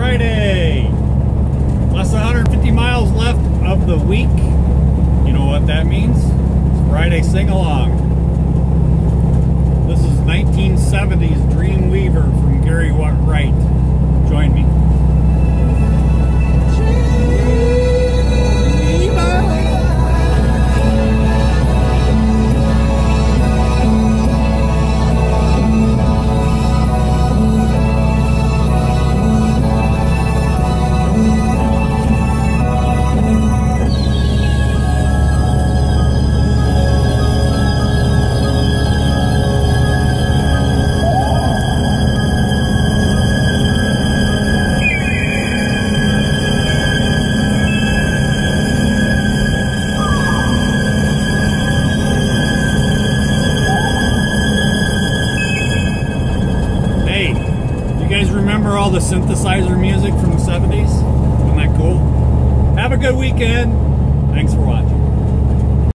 Friday. Less than 150 miles left of the week. You know what that means? It's Friday sing-along. This is 1970s Dream remember all the synthesizer music from the 70s? Isn't that cool? Have a good weekend.